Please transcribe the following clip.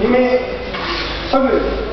因为他们。